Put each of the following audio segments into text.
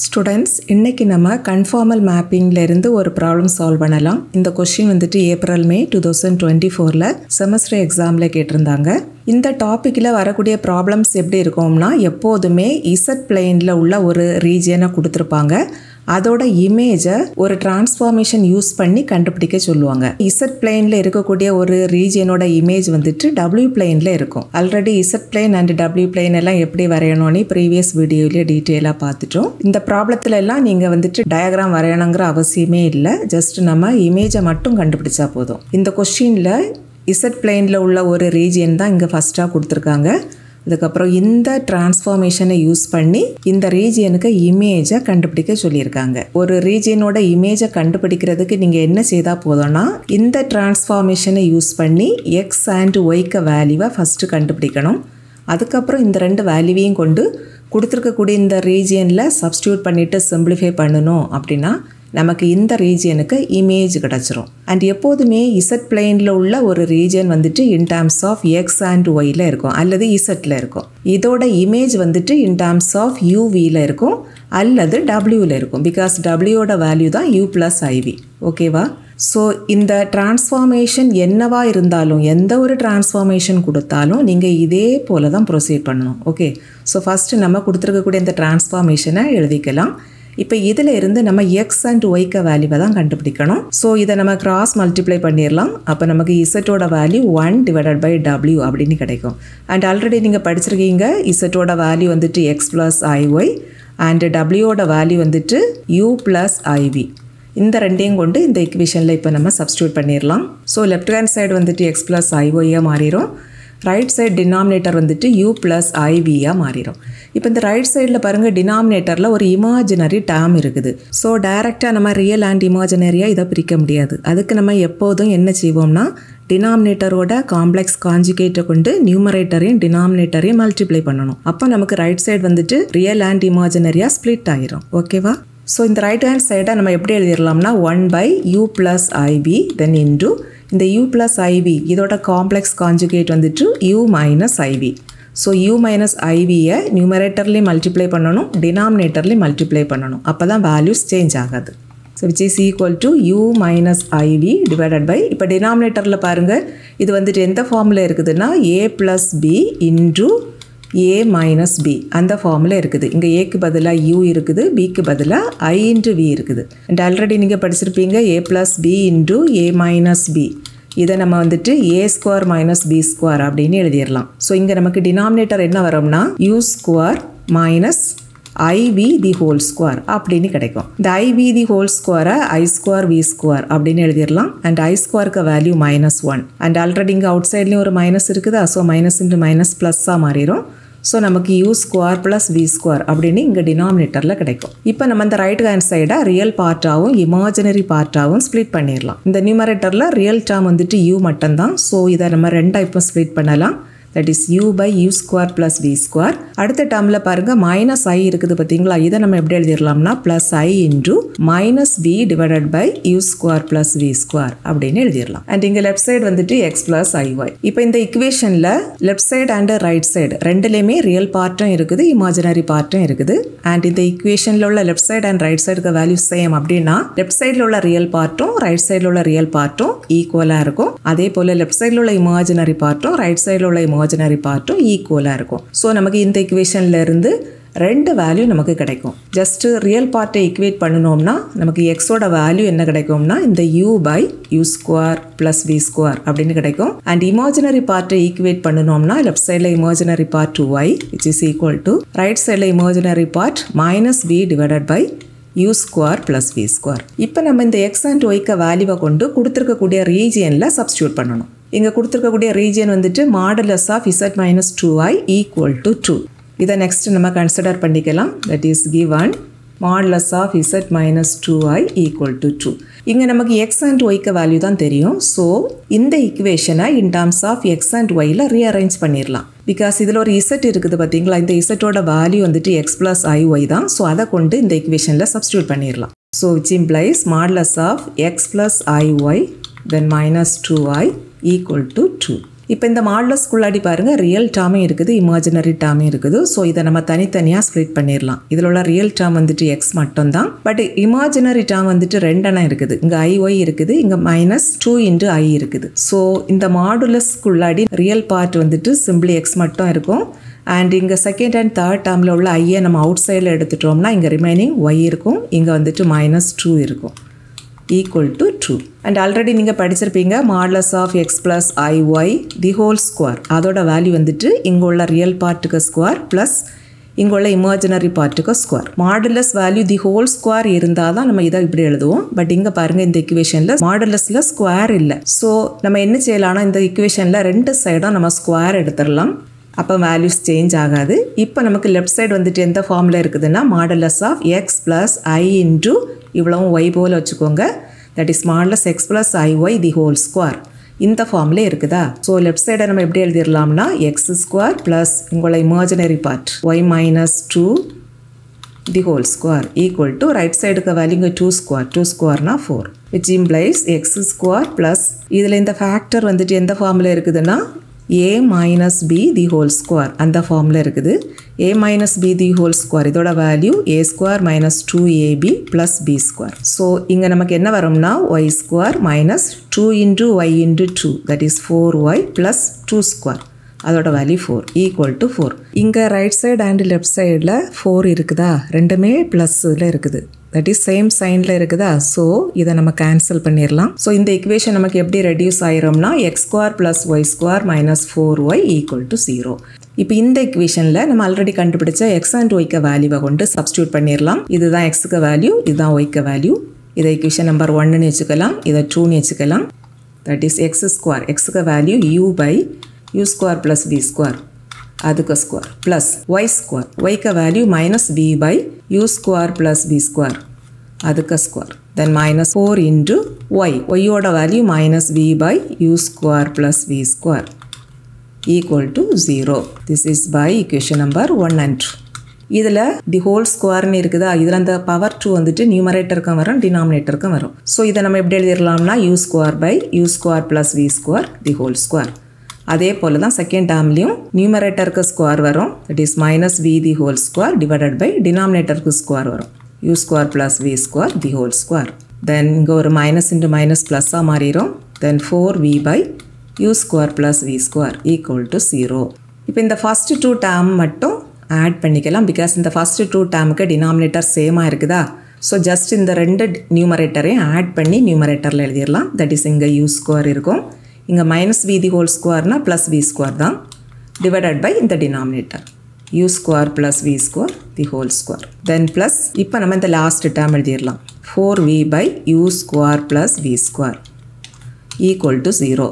Students இன்றைக்கி நம்ம conformal மேப்பிங்கில் இருந்து ஒரு ப்ராப்ளம் சால்வ் பண்ணலாம். இந்த கொஷின் வந்துட்டு April May two thousand twenty ஃபோரில் செமஸ்டர் எக்ஸாமில் கேட்டிருந்தாங்க. இந்த டாப்பிக்கில் வரக்கூடிய ப்ராப்ளம்ஸ் எப்படி இருக்கும்னா எப்போதுமே இசட் பிளெயினில் உள்ள ஒரு ரீஜியனை கொடுத்துருப்பாங்க. அதோட இமேஜை ஒரு டிரான்ஸ்ஃபார்மேஷன் யூஸ் பண்ணி கண்டுபிடிக்க சொல்லுவாங்க. இசட் பிளேனில் இருக்கக்கூடிய ஒரு ரீஜியனோட இமேஜ் வந்துட்டு டபிள்யூ பிளேனில் இருக்கும். Already Z plane and W plane எல்லாம் எப்படி வரையணும்னு ப்ரீவியஸ் வீடியோலேயே டீட்டெயிலாக பார்த்துட்டோம். இந்த ப்ராப்ளத்துல எல்லாம் நீங்கள் வந்துட்டு டயக்ராம் வரையணுங்கிற அவசியமே இல்லை. ஜஸ்ட் நம்ம இமேஜை மட்டும் கண்டுபிடிச்சா போதும். இந்த கொஸ்டினில் இசட் பிளேனில் உள்ள ஒரு ரீஜியன் தான் இங்கே ஃபஸ்ட்டாக கொடுத்துருக்காங்க. அதுக்கப்புறம் இந்த டிரான்ஸ்ஃபார்மேஷனை யூஸ் பண்ணி இந்த ரீஜியனுக்கு இமேஜை கண்டுபிடிக்க சொல்லியிருக்காங்க. ஒரு ரீஜியனோட இமேஜை கண்டுபிடிக்கிறதுக்கு நீங்கள் என்ன செய்தால் போதும்னா இந்த டிரான்ஸ்ஃபார்மேஷனை யூஸ் பண்ணி எக்ஸ் அண்ட் ஒய்க்க வேல்யூவை ஃபஸ்ட்டு கண்டுபிடிக்கணும். அதுக்கப்புறம் இந்த ரெண்டு வேல்யூவையும் கொண்டு கொடுத்துருக்கக்கூடிய இந்த ரீஜியனில் சப்ஸ்டியூட் பண்ணிவிட்டு சிம்பிளிஃபை பண்ணணும் அப்படின்னா நமக்கு இந்த ரீஜியனுக்கு இமேஜ் கிடச்சிரும். அண்ட் எப்போதுமே இசட் பிளெயினில் உள்ள ஒரு ரீஜன் வந்துட்டு in terms of X and ஒய்யில் இருக்கும். அல்லது இசட்டில் இருக்கும். இதோட இமேஜ் வந்துட்டு இன் டேர்ம்ஸ் ஆஃப் யூவியில் இருக்கும். அல்லது டபிள்யூவில் இருக்கும். பிகாஸ் டபிள்யூட வேல்யூ தான் யூ ப்ளஸ் ஐவி ஓகேவா ஸோ இந்த டிரான்ஸ்ஃபார்மேஷன் என்னவா இருந்தாலும் எந்த ஒரு டிரான்ஸ்ஃபார்மேஷன் கொடுத்தாலும் நீங்கள் இதே போல தான் ப்ரொசீட் பண்ணணும். ஓகே ஸோ ஃபஸ்ட்டு நம்ம கொடுத்துருக்கக்கூடிய இந்த டிரான்ஸ்ஃபார்மேஷனை எழுதிக்கலாம். இப்போ இதில் இருந்து நம்ம எக்ஸ் அண்ட் ஒய்க்க வேல்யூவை தான் கண்டுபிடிக்கணும். ஸோ இதை நம்ம கிராஸ் மல்டிப்ளை பண்ணிடலாம் அப்போ நமக்கு இசட்டோட value one divided by W அப்படின்னு கிடைக்கும். அண்ட் ஆல்ரெடி நீங்கள் படிச்சிருக்கீங்க இசட்டோட வேல்யூ வந்துட்டு X plus I Y and டபிள்யூவோட value வந்துட்டு யூ ப்ளஸ் ஐவி இந்த ரெண்டையும் கொண்டு இந்த இக்குவேஷனில் இப்போ நம்ம சப்ஸ்டியூட் பண்ணிடலாம் ஸோ லெஃப்ட் ஹேண்ட் சைடு வந்துட்டு எக்ஸ் ப்ளஸ் ஐஒய்யாக மாறிடும் ரைட் சைடு டினாமினேட்டர் வந்துட்டு யூ ப்ளஸ் ஐவியாக மாறிடும் இப்போ இந்த ரைட் சைடில் பாருங்கள் டினாமினேட்டரில் ஒரு இமாஜினரி டேம் இருக்குது. ஸோ டைரெக்டாக நம்ம ரியல் அண்ட் இமாஜினரியாக இதை பிரிக்க முடியாது. அதுக்கு நம்ம எப்போதும் என்ன செய்வோம்னா டினாமினேட்டரோட காம்ப்ளெக்ஸ் காஞ்சிகேட்டை கொண்டு நியூமரேட்டரையும் டினாமினேட்டரையும் மல்டிப்ளை பண்ணணும். அப்போ நமக்கு ரைட் சைடு வந்துட்டு ரியல் அண்ட் இமாஜினரியாக ஸ்ப்ளிட் ஆகிரும் ஓகேவா ஸோ இந்த ரைட் ஹேண்ட் சைடை நம்ம எப்படி எழுதிடலாம்னா one by U plus I V then into இந்த யூ ப்ளஸ் ஐவி இதோட காம்ப்ளெக்ஸ் காஞ்சுகேட் வந்துட்டு U minus I V so U minus ஐவியை நியூமரேட்டர்லேயும் மல்டிப்ளை பண்ணணும் டினாமினேட்டர்லேயும் மல்டிப்ளை பண்ணணும். அப்போ தான் வேல்யூஸ் சேஞ்ச் ஆகாது so which is equal to U minus I V divided by இப்போ டினாமினேட்டரில் பாருங்கள் இது வந்துட்டு எந்த ஃபார்மில் இருக்குதுன்னா A plus B into A minus B அந்த ஃபார்மில் இருக்குது. இங்கே ஏக்கு பதிலாக யூ இருக்குது பிக்கு பதிலாக ஐ இன்ட்டு வி இருக்குது. அண்ட் ஆல்ரெடி நீங்கள் படிச்சிருப்பீங்க A plus B into A minus B இதை நம்ம வந்துட்டு A square minus B square அப்படின்னு எழுதிடலாம். ஸோ இங்கே நமக்கு டினாமினேட்டர் என்ன வரும்னா U square minus I V the whole square அப்படின்னு கிடைக்கும். இந்த ஐவி தி ஹோல் ஸ்கொயரை ஐ ஸ்கொயர் வி ஸ்கொயர் அப்படின்னு எழுதிடலாம். அண்ட் ஐ ஸ்கொயருக்கு value minus one and already இங்கே அவுட் சைட்லேயும் ஒரு மைனஸ் இருக்குதா. ஸோ மைனஸ் இன்ட்டு மைனஸ் ப்ளஸ்ஸாக மாறிடும். ஸோ நமக்கு U square plus V square அப்படின்னு இங்கே டினாமினேட்டரில் கிடைக்கும். இப்போ நம்ம இந்த ரைட் ஹேண்ட் சைடை ரியல் பார்ட்டாகவும் இமேஜினரி பார்ட்டாகவும் ஸ்ப்ளிட் பண்ணிடலாம் இந்த நியூமரேட்டரில் ரியல் டேர்ம் வந்துட்டு யூ மட்டும்தான். ஸோ இதை நம்ம ரெண்டாக இப்போ ஸ்ப்ளிட் பண்ணலாம். That is U by U square plus V square அடுத்த டேர்மில் பாருங்கள் மைனஸ் ஐ இருக்குது பார்த்தீங்களா? இதை நம்ம எப்படி எழுதிடலாம்னா plus I into minus V divided by U square plus V square அப்படின்னு எழுதிடலாம். அண்ட் இங்கே லெஃப்ட் சைடு வந்துட்டு எக்ஸ் ப்ளஸ் ஐ ஒய் இப்போ இந்த இக்குவேஷனில் left side and right side ரெண்டுலேயுமே ரியல் பார்ட்டும் இருக்குது இமாஜினரி பார்ட்டும் இருக்குது. அண்ட் இந்த இக்குவேஷனில் உள்ள லெஃப்ட் சைடு அண்ட் ரைட் சைடுக்கு வேல்யூ சேம் அப்படின்னா லெஃப்ட் சைடில் உள்ள ரியல் பார்ட்டும் ரைட் சைடில் உள்ள ரியல் பார்ட்டும் ஈக்குவலாக இருக்கும். அதே போல் லெஃப்ட் சைடில் உள்ள இமாஜினரி பார்ட்டும் ரைட் சைடில் உள்ள இமேஜினரி பார்ட்டும் ஈக்குவலாக இருக்கும். ஸோ நமக்கு இந்த இக்குவேஷனில் இருந்து ரெண்டு வேல்யூ நமக்கு கிடைக்கும். ஜஸ்ட்டு ரியல் பார்ட்டை இக்குவேட் பண்ணணும்னா நமக்கு எக்ஸோட வேல்யூ என்ன கிடைக்கும்னா இந்த U by U square plus V square அப்படின்னு கிடைக்கும். அண்ட் இமேஜினரி பார்ட்டை ஈக்குவேட் பண்ணணும்னா லெஃப்ட் சைடில் imaginary part to Y which is equal to right சைடில் imaginary part minus V divided by U square plus V square இப்போ நம்ம இந்த X and ஒய்க்க வேல்யூவை கொண்டு கொடுத்துருக்கக்கூடிய ரீஜியனில் சப்ஸ்டியூட் பண்ணணும். இங்கே கொடுத்துருக்கக்கூடிய ரீஜியன் வந்துட்டு modulus of Z minus two I equal to two இதை நெக்ஸ்ட் நம்ம கன்சிடர் பண்ணிக்கலாம். That is given modulus of Z minus two I equal to two இங்கே நமக்கு எக்ஸ் அண்ட் ஒய்க்கு வேல்யூ தான் தெரியும். ஸோ இந்த இக்குவேஷனை in terms of X and ஒய்யில் rearrange பண்ணிடலாம் பிகாஸ் இதில் ஒரு இசட் இருக்குது பார்த்தீங்களா? இந்த இசட்டோட வேல்யூ வந்துட்டு எக்ஸ் ப்ளஸ் ஐ ஒய் தான். ஸோ அதை கொண்டு இந்த இக்குவேஷனில் சப்ஸ்டியூட் பண்ணிடலாம் so which implies modulus of X plus I Y then minus two I equal to two இப்போ இந்த மாடலஸ்குள்ளாடி பாருங்கள் ரியல் டேர்மே இருக்குது இமேஜினரி டேர்மே இருக்குது. ஸோ இதை நம்ம தனித்தனியாக ஸ்ப்ளிட் பண்ணிடலாம். இதில் உள்ள ரியல் டேர்ம் வந்துட்டு எக்ஸ் மட்டும்தான். பட் இமேஜினரி டேர்ம் வந்துட்டு ரெண்டெண்ணம் இருக்குது. இங்கே ஐ ஒய் இருக்குது இங்கே மைனஸ் டூ இன்ட்டு ஐ இருக்குது. ஸோ இந்த மாடுலஸ்குள்ளாடி ரியல் பார்ட் வந்துட்டு சிம்பிளி எக்ஸ் மட்டும் இருக்கும். அண்ட் இங்கே செகண்ட் அண்ட் தேர்ட் டேர்மில் உள்ள ஐயை நம்ம அவுட் சைடில் எடுத்துட்டோம்னா இங்கே ரிமைனிங் ஒய் இருக்கும். இங்கே வந்துட்டு மைனஸ் டூ இருக்கும். Equal to true and already நீங்கள் படிச்சிருப்பீங்க modulus of x plus i y the whole square அதோட வேல்யூ வந்துட்டு இங்கே உள்ள ரியல் பார்ட்டுக்கு ஸ்கொயர் ப்ளஸ் இங்கே உள்ள imaginary பார்ட்டுக்கு square modulus value the whole square இருந்தால் தான் நம்ம இதை இப்படி எழுதுவோம். பட் இங்கே பாருங்கள் இந்த இக்குவேஷனில் மாடுலஸில் ஸ்கொயர் இல்லை. ஸோ நம்ம என்ன செய்யலாம்னா இந்த இக்குவேஷனில் ரெண்டு சைடும் நம்ம ஸ்கொயர் எடுத்துடலாம். அப்போ வேல்யூஸ் சேஞ்ச் ஆகாது. இப்போ நமக்கு லெஃப்ட் சைடு வந்துட்டு எந்த ஃபார்மில் இருக்குதுன்னா modulus of X plus I into இவ்வளவும் ஒய் போல் வச்சுக்கோங்க. That is modulus X plus I Y the whole square இந்த ஃபார்மில் இருக்குதா? ஸோ லெஃப்ட் சைடை நம்ம எப்படி எழுதிடலாம்னா எக்ஸ் ஸ்கொயர் ப்ளஸ் உங்களோட imaginary part Y minus two the whole square equal to right சைடுக்கு வேல்யூங்க two square two ஸ்கொயர்னா four which implies X square plus இதில் இந்த ஃபேக்டர் வந்துட்டு எந்த ஃபார்மில் இருக்குதுன்னா A minus B the whole square அந்த ஃபார்மில் இருக்குது. A minus B the whole square இதோட value A square minus two A B plus B square so இங்கே நமக்கு என்ன வரும்னா Y square minus two into Y into two that is four Y plus two square அதோட value four equal to four இங்கே right side and left சைடில் four இருக்குதா? ரெண்டுமே ப்ளஸ்ஸில் இருக்குது. தட் இஸ் சேம் சைனில் இருக்குதா? ஸோ இதை நம்ம கேன்சல் பண்ணிடலாம் ஸோ இந்த இக்குவேஷன் நமக்கு எப்படி reduce ஆயிரும்னா X square plus Y square minus four Y equal to zero இப்போ இந்த இக்குவேஷனில் நம்ம ஆல்ரெடி கண்டுபிடிச்ச எக்ஸ் அண்ட் ஒய்க்க வேல்யூவை கொண்டு சப்ஸ்டியூட் பண்ணிடலாம் இதுதான் எக்ஸுக்கு வேல்யூ இதுதான் ஒய்க்க வேல்யூ இதை இக்குவேஷன் நம்பர் ஒன்னு வச்சுக்கலாம் இதை டூன்னு வச்சுக்கலாம். தட் இஸ் எக்ஸ் ஸ்கொயர் எக்ஸுக்கு value U by U square plus V square அதுக்கு ஸ்கொயர் ப்ளஸ் ஒய் ஸ்கொயர் ஒய்க்கு value minus V by U square plus V square அதுக்கு square then minus four into Y ஒய்யோட value minus V by U square plus V square equal to zero this is by equation number one and இதில் the whole ஸ்கொயர்னு இருக்குதா? இதில் அந்த power two வந்துட்டு நியூமரேட்டருக்கும் வரும் டினாமினேட்டருக்கும் வரும். ஸோ இதை நம்ம எப்படி எழுதிடலாம்னா U square by U square plus V square the whole square அதே போல் தான் செகண்ட் டேர்ம்லேயும் நியூமரேட்டருக்கு ஸ்கொயர் வரும். It is minus V the whole square divided by டினாமினேட்டருக்கு square வரும். U square plus V square the whole square then இங்கே ஒரு minus into minus ப்ளஸ்ஸாக மாறிடும் then four V by U square plus V square equal to zero இப்போ இந்த first two term மட்டும் add பண்ணிக்கலாம். Because இந்த ஃபஸ்ட்டு டூ டேமுக்கு டினாமினேட்டர் சேமாக இருக்குதா? ஸோ ஜஸ்ட் இந்த ரெண்டு நியூமரேட்டரையும் ஆட் பண்ணி நியூமரேட்டரில் எழுதிடலாம். தட் இஸ் இங்கே யூ ஸ்கொயர் இருக்கும். இங்கே மைனஸ் வி தி ஹோல் ஸ்கொயர்னால் ப்ளஸ் வி ஸ்கொயர் தான் டிவைடட் பை இந்த denominator U square plus V square the whole square then plus இப்போ நம்ம இந்த லாஸ்ட் டேர்ம் எழுதிடலாம். Four V by U square plus V square equal to zero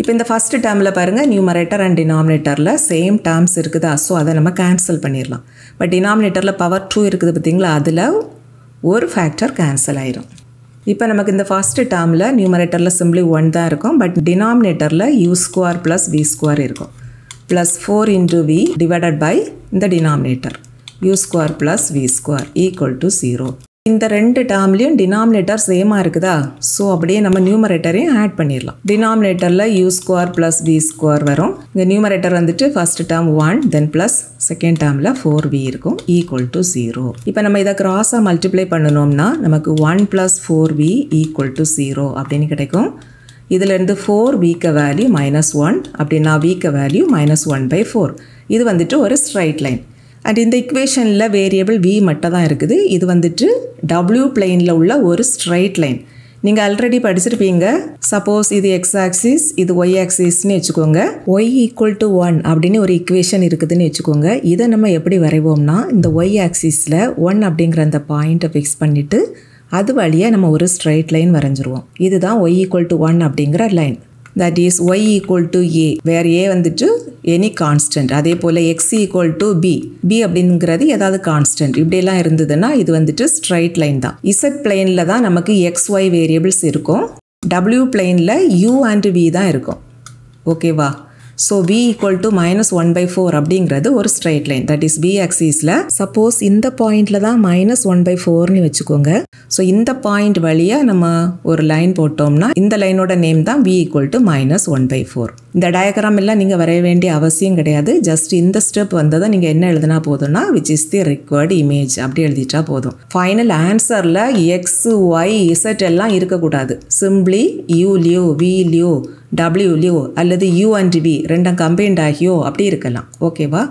இப்போ இந்த first டேர்மில் பாருங்கள் நியூமரேட்டர் அண்ட் டினாமினேட்டரில் சேம் டேர்ம்ஸ் இருக்குதா? ஸோ அதை நம்ம கேன்சல் பண்ணிடலாம். பட் டினாமினேட்டரில் பவர் டூ இருக்குது பார்த்தீங்களா? அதில் ஒரு ஃபேக்டர் கேன்சல் ஆயிரும். இப்போ நமக்கு இந்த ஃபஸ்ட்டு டேர்மில் நியூமரேட்டரில் சிம்பிளி ஒன் தான் இருக்கும். பட் டினாமினேட்டரில் U square plus V square இருக்கும். Plus four into V divided by இந்த denominator U square plus V square equal to zero இந்த ரெண்டு டேர்ம்லேயும் டினாமினேட்டர் சேமாக இருக்குதா? ஸோ அப்படியே நம்ம நியூமரேட்டரையும் ஆட் பண்ணிடலாம். டினாமினேட்டரில் u square plus v square வரும். இந்த நியூமரேட்டர் வந்துட்டு first term one then plus second டேர்மில் ஃபோர் வி இருக்கும். ஈக்குவல் டு ஜீரோ இப்போ நம்ம இதை கிராஸாக மல்டிப்ளை பண்ணணும்னா நமக்கு one plus four v equal to zero அப்படின்னு கிடைக்கும். இதுலேருந்து ஃபோர் வீக்க வேல்யூ மைனஸ் ஒன் அப்படின்னா வீக்க value minus one by four இது வந்துட்டு ஒரு ஸ்ட்ரைட் லைன் அண்ட் இந்த இக்குவேஷனில் வேரியபிள் வி மட்டும் தான் இருக்குது. இது வந்துட்டு டபிள்யூ பிளெயினில் உள்ள ஒரு ஸ்ட்ரைட் லைன் நீங்கள் ஆல்ரெடி படிச்சிருப்பீங்க. சப்போஸ் இது எக்ஸ் ஆக்சிஸ் இது ஒய் ஆக்சிஸ்னு வச்சுக்கோங்க. ஒய் ஈக்குவல் டு ஒன் அப்படின்னு ஒரு இக்குவேஷன் இருக்குதுன்னு வச்சுக்கோங்க. இதை நம்ம எப்படி வரைவோம்னா இந்த ஒய் ஆக்சிஸில் ஒன் அப்படிங்கிற அந்த பாயிண்ட்டை ஃபிக்ஸ் பண்ணிவிட்டு அது வழியாக நம்ம ஒரு ஸ்ட்ரைட் லைன் வரைஞ்சிருவோம். இதுதான் ஒய் ஈக்குவல் டு ஒன் அப்படிங்கிற line that is Y equal to A where A வந்துட்டு எனி கான்ஸ்டன்ட் அதே போல் X equal to B B அப்படிங்கிறது ஏதாவது கான்ஸ்டன்ட் இப்படியெல்லாம் இருந்ததுன்னா இது வந்துட்டு ஸ்ட்ரைட் லைன் தான். இசட் பிளெயினில் தான் நமக்கு எக்ஸ் ஒய் வேரியபிள்ஸ் இருக்கும். டபிள்யூ பிளெயினில் யூ அண்ட் வி தான் இருக்கும். ஓகேவா so V equal to minus one by four அப்படிங்கிறது ஒரு straight line that is B ஆக்சிஸில் suppose இந்த பாயிண்டில் தான் மைனஸ் ஒன் பை ஃபோர்னு வச்சுக்கோங்க. ஸோ இந்த பாயிண்ட் வழியாக நம்ம ஒரு லைன் போட்டோம்னா இந்த லைனோட நேம் தான் B equal to minus one by four இந்த டயக்ராம் எல்லாம் நீங்கள் வரைய வேண்டிய அவசியம் கிடையாது. ஜஸ்ட் இந்த ஸ்டெப் வந்ததை நீங்கள் என்ன எழுதினா போதும்னா which is the required image அப்படி எழுதிட்டா போதும். ஃபைனல் ஆன்சரில் எக்ஸ் ஒய் இசட் எல்லாம் இருக்கக்கூடாது. சிம்பிளி யூ லியோ வி லியோ டபிள்யூ லியோ அல்லது யூ அண்ட் வி ரெண்டும் கம்பைண்ட் ஆகியோ அப்படி இருக்கலாம். ஓகேவா